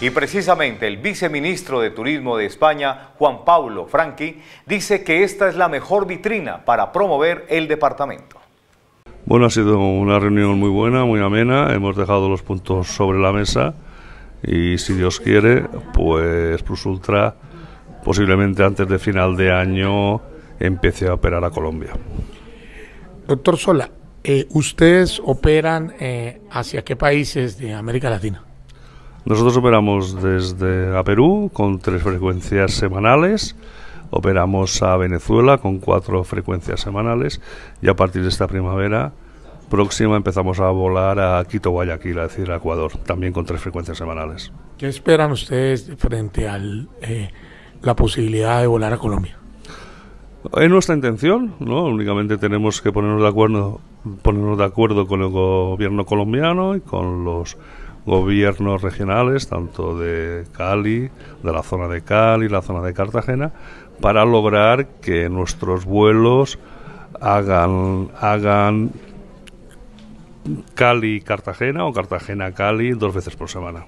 Y precisamente el viceministro de Turismo de España, Juan Pablo Franqui, dice que esta es la mejor vitrina para promover el departamento. Bueno, ha sido una reunión muy buena, muy amena. Hemos dejado los puntos sobre la mesa y si Dios quiere, pues Plus Ultra posiblemente antes de final de año empiece a operar a Colombia. Doctor Sola, eh, ¿ustedes operan eh, hacia qué países de América Latina? Nosotros operamos desde a Perú con tres frecuencias semanales, operamos a Venezuela con cuatro frecuencias semanales y a partir de esta primavera próxima empezamos a volar a Quito, Guayaquil, es decir, a Ecuador, también con tres frecuencias semanales. ¿Qué esperan ustedes frente a eh, la posibilidad de volar a Colombia? Es nuestra intención, ¿no? Únicamente tenemos que ponernos de acuerdo, ponernos de acuerdo con el gobierno colombiano y con los gobiernos regionales, tanto de Cali, de la zona de Cali, la zona de Cartagena, para lograr que nuestros vuelos hagan, hagan Cali-Cartagena o Cartagena-Cali dos veces por semana.